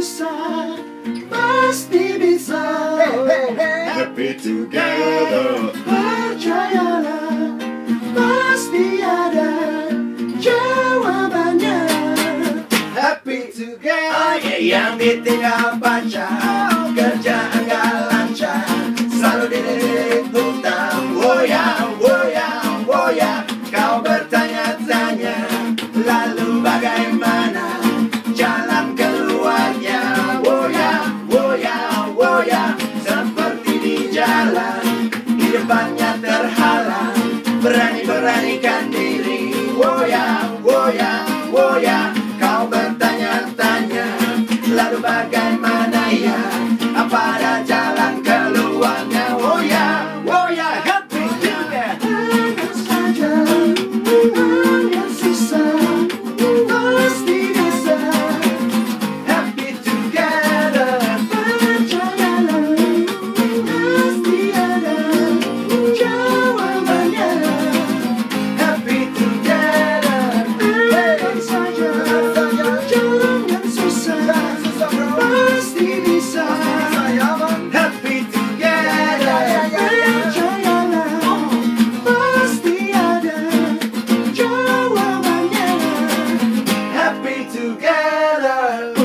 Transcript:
bisa Pasti bisa. Happy together. Percayalah Pasti ada Jawabannya. Happy together. Oh, yeah, Yang ditinggal pacar. Di depannya terhalang Berani-beranikan diri. Woyang, together.